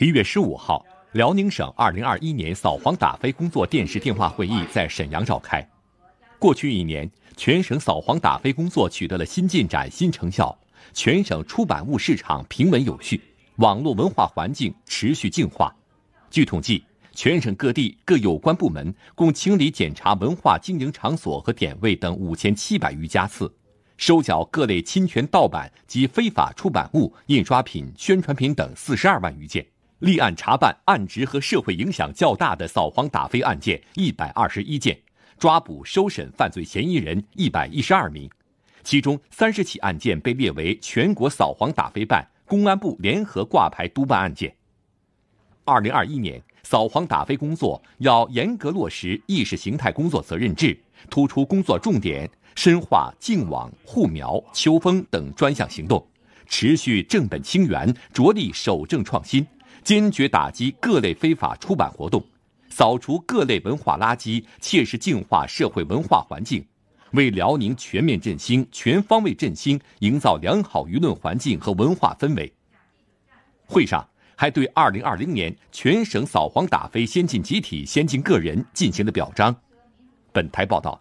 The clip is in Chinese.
一月十五号，辽宁省二零二一年扫黄打非工作电视电话会议在沈阳召开。过去一年，全省扫黄打非工作取得了新进展、新成效，全省出版物市场平稳有序，网络文化环境持续净化。据统计，全省各地各有关部门共清理检查文化经营场所和点位等五千七百余家次，收缴各类侵权盗版及非法出版物、印刷品、宣传品等四十二万余件。立案查办案值和社会影响较大的扫黄打非案件一百二十一件，抓捕收审犯罪嫌疑人一百一十二名，其中三十起案件被列为全国扫黄打非办、公安部联合挂牌督办案件。二零二一年扫黄打非工作要严格落实意识形态工作责任制，突出工作重点，深化净网、护苗、秋风等专项行动，持续正本清源，着力守正创新。坚决打击各类非法出版活动，扫除各类文化垃圾，切实净化社会文化环境，为辽宁全面振兴、全方位振兴营造良好舆论环境和文化氛围。会上还对2020年全省扫黄打非先进集体、先进个人进行了表彰。本台报道。